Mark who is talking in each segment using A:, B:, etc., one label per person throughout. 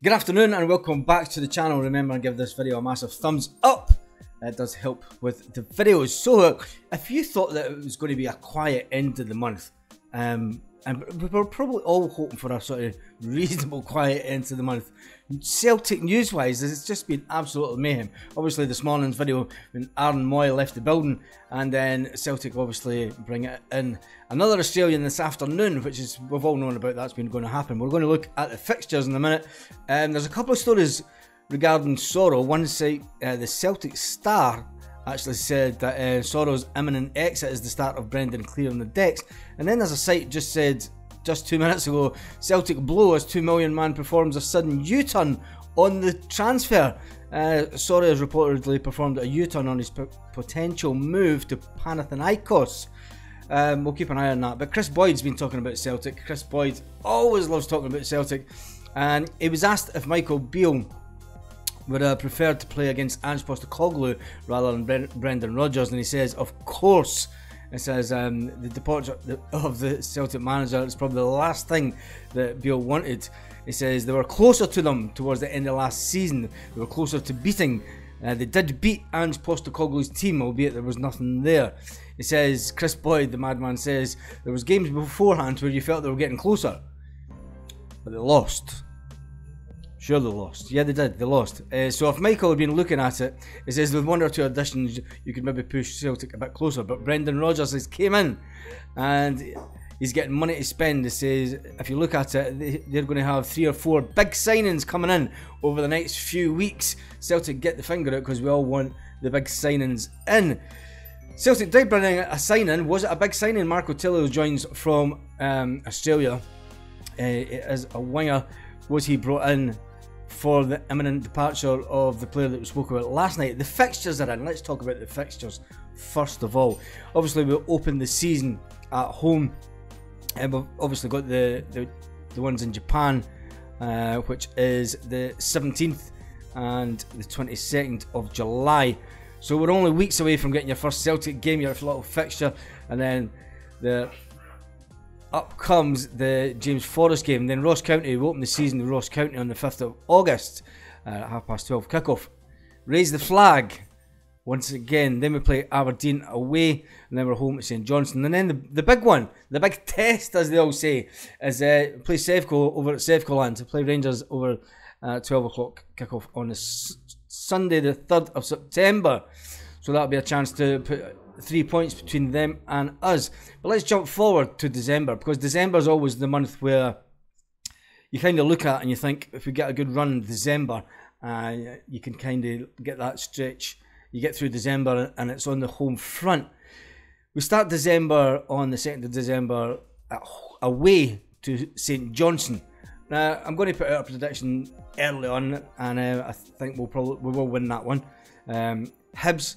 A: Good afternoon and welcome back to the channel. Remember, give this video a massive thumbs up. That does help with the videos. So, if you thought that it was going to be a quiet end of the month, um, and we were probably all hoping for a sort of reasonable quiet end to the month. Celtic news-wise, it's just been absolutely mayhem. Obviously, this morning's video when Aaron Mooy left the building, and then Celtic obviously bring it in another Australian this afternoon, which is we've all known about that's been going to happen. We're going to look at the fixtures in a minute. Um, there's a couple of stories regarding Soro. One site, uh, the Celtic Star actually said that uh, Soro's imminent exit is the start of Brendan clearing the decks. And then there's a site just said just two minutes ago, Celtic blow as 2 million man performs a sudden U-turn on the transfer. Uh, has reportedly performed a U-turn on his potential move to Panathinaikos. Um, we'll keep an eye on that. But Kris Boyd's been talking about Celtic. Kris Boyd always loves talking about Celtic. And he was asked if Michael Beale would have preferred to play against Ange Postecoglou rather than Brendan Rodgers, and he says, of course. It says um, the departure of the Celtic manager is probably the last thing that Beale wanted. He says they were closer to them towards the end of last season. They were closer to beating. Uh, they did beat Ange Postecoglou's team, albeit there was nothing there. He says Kris Boyd, the madman, says there was games beforehand where you felt they were getting closer, but they lost. Sure, they lost. Yeah, they did. They lost. Uh, so if Michael had been looking at it, he says with one or two additions, you could maybe push Celtic a bit closer. But Brendan Rodgers has came in, and he's getting money to spend. He says if you look at it, they're going to have three or four big signings coming in over the next few weeks. Celtic get the finger out because we all want the big signings in. Celtic did bring in a signing. Was it a big signing? Marco Tilio joins from um, Australia uh, as a winger. Was he brought in for the imminent departure of the player that we spoke about last night. The fixtures are in. Let's talk about the fixtures first of all. Obviously, we opened the season at home, and we've obviously got the the, the ones in Japan, uh, which is the 17th and the 22nd of July. So we're only weeks away from getting your first Celtic game, your little fixture, and then the up comes the James Forrest game. Then Ross County, we open the season with Ross County on the 5th of August uh, at half past 12 kickoff. Raise the flag once again. Then we play Aberdeen away, and then we're home at St Johnstone. And then the, the big one, the big test, as they all say, is uh, play Sevco over at Sevco Land. To play Rangers over uh, 12 o'clock kickoff on the Sunday, the 3rd of September. So that'll be a chance to put three points between them and us. But let's jump forward to December because December is always the month where you kind of look at and you think if we get a good run in December, uh, you can kind of get that stretch. You get through December and it's on the home front. We start December on the 2nd of December away to St Johnstone. Now I'm going to put out a prediction early on, and uh, I think we'll probably we will win that one. Um, Hibs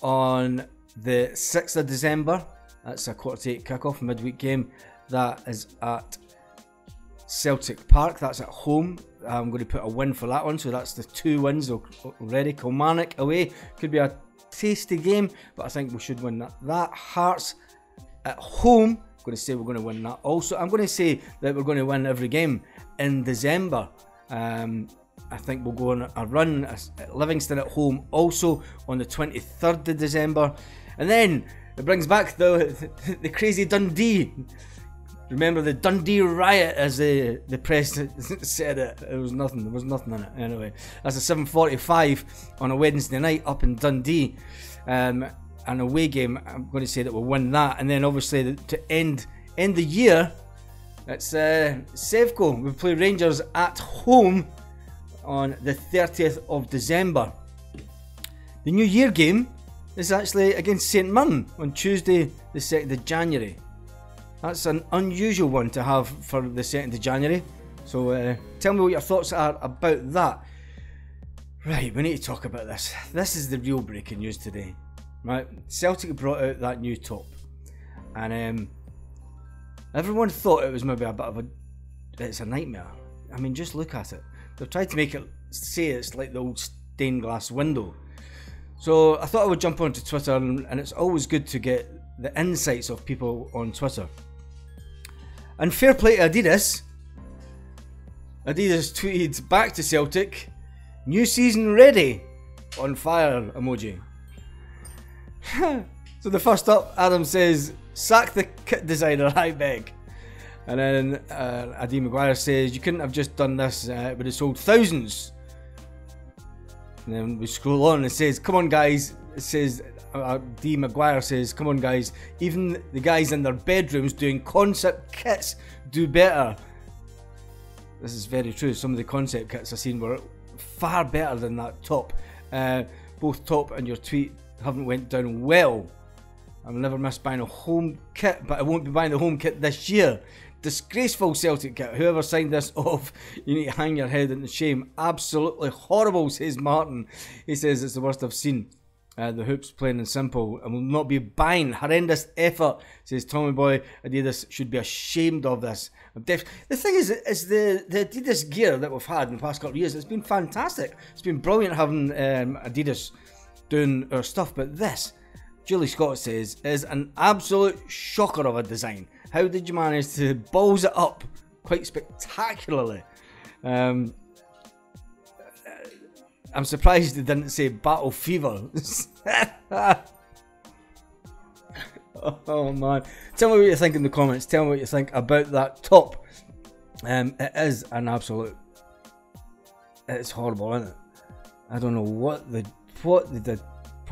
A: on the 6th of December. That's a quarter to eight kickoff midweek game. That is at Celtic Park. That's at home. I'm going to put a win for that one. So that's the two wins already. Kilmarnock away could be a tasty game, but I think we should win that. That Hearts at home. I'm going to say we're going to win that. Also, I'm going to say that we're going to win every game in December. Um, I think we'll go on a run at Livingston at home also on the 23rd of December. And then it brings back the the crazy Dundee. Remember the Dundee riot, as the the press said it. It was nothing. There was nothing in it. Anyway, that's a 7:45 on a Wednesday night up in Dundee, um, an away game. I'm going to say that we'll win that, and then obviously to end end the year, it's uh, Sevco. We play Rangers at home on the 30th of December. The New Year game is actually against St Mirren on Tuesday, the 2nd of January. That's an unusual one to have for the 2nd of January. So uh, tell me what your thoughts are about that. Right, we need to talk about this. This is the real breaking news today. Right, Celtic brought out that new top, and um, everyone thought it was maybe a bit of a. It's a nightmare. I mean, just look at it. They've tried to make it say it's like the old stained glass window, so I thought I would jump onto Twitter, and, it's always good to get the insights of people on Twitter. And fair play to Adidas, Adidas tweeted back to Celtic, new season ready, on fire emoji. so the first up, Adam says, sack the kit designer, I beg. And then uh, Adi Maguire says, you couldn't have just done this, uh, it sold thousands. And then we scroll on and it says, come on guys, it says, uh, D. Maguire says, come on guys, even the guys in their bedrooms doing concept kits do better. This is very true. Some of the concept kits I've seen were far better than that top. Uh, both top and your tweet haven't went down well. I've never missed buying a home kit, but I won't be buying the home kit this year. Disgraceful Celtic kit. Whoever signed this off, you need to hang your head in shame. Absolutely horrible, says Martin. He says it's the worst I've seen. Uh, the hoops plain and simple and will not be buying horrendous effort says Tommy Boy Adidas should be ashamed of this the thing is is the, the Adidas gear that we've had in the past couple of years it's been fantastic it's been brilliant having um, Adidas doing our stuff but this Julie Scott says is an absolute shocker of a design how did you manage to balls it up quite spectacularly um, I'm surprised they didn't say battle fever. oh man. Tell me what you think in the comments. Tell me what you think about that top. Um, it is an absolute. It's horrible, isn't it? I don't know what the what they did,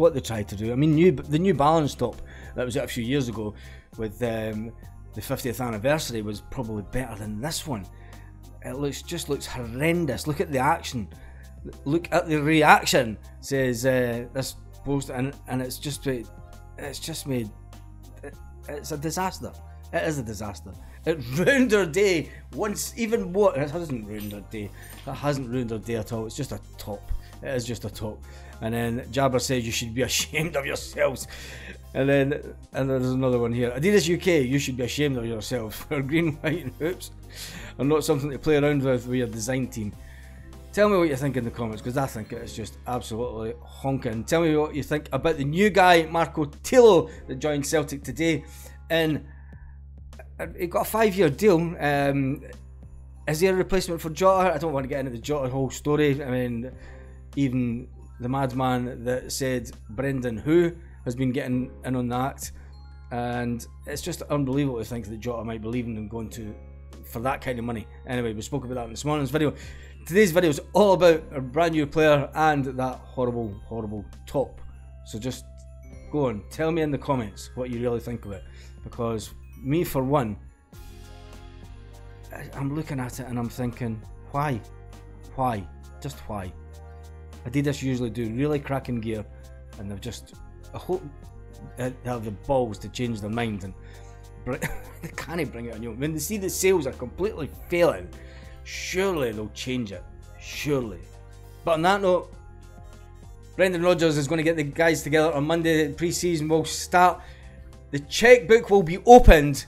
A: what they tried to do. I mean, new the New Balance top that was out a few years ago with um, the 50th anniversary was probably better than this one. It looks just looks horrendous. Look at the action look at the reaction, says uh, this post, and and it's just it's just made it's a disaster. It is a disaster. It ruined our day once, even more. It hasn't ruined our day. It hasn't ruined our day at all. It's just a top. It is just a talk. And then Jabber says you should be ashamed of yourselves. And then and there's another one here. Adidas UK, you should be ashamed of yourself. Our green, white, and hoops are not something to play around with with your design team. Tell me what you think in the comments because I think it is just absolutely honking. Tell me what you think about the new guy, Marco Tilio, that joined Celtic today. And uh, he got a five year deal. Um, is he a replacement for Jota? I don't want to get into the Jota whole story. I mean, even the madman that said Brendan Who has been getting in on that. And it's just unbelievable to think that Jota might be leaving and going to for that kind of money. Anyway, we spoke about that in this morning's video. Today's video is all about a brand new player and that horrible, horrible top. So just go on, tell me in the comments what you really think of it. Because me, for one, I'm looking at it and I'm thinking, why? Why? Just why? Adidas usually do really cracking gear and they've just, I hope they have the balls to change their mind and they can't bring it on you. When they see the sales are completely failing, Surely they'll change it. Surely. But on that note, Brendan Rodgers is going to get the guys together on Monday. Pre-season will start. The checkbook will be opened,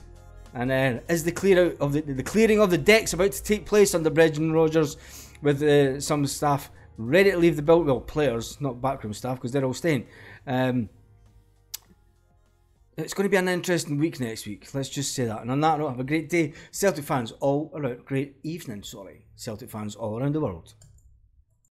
A: and then is the clear out of the, the clearing of the decks about to take place under Brendan Rodgers, with uh, some staff ready to leave the building. Well, players, not backroom staff, because they're all staying. Um, it's going to be an interesting week next week. Let's just say that. And on that note, have a great day. Celtic fans all around, great evening, sorry. Celtic fans all around the world.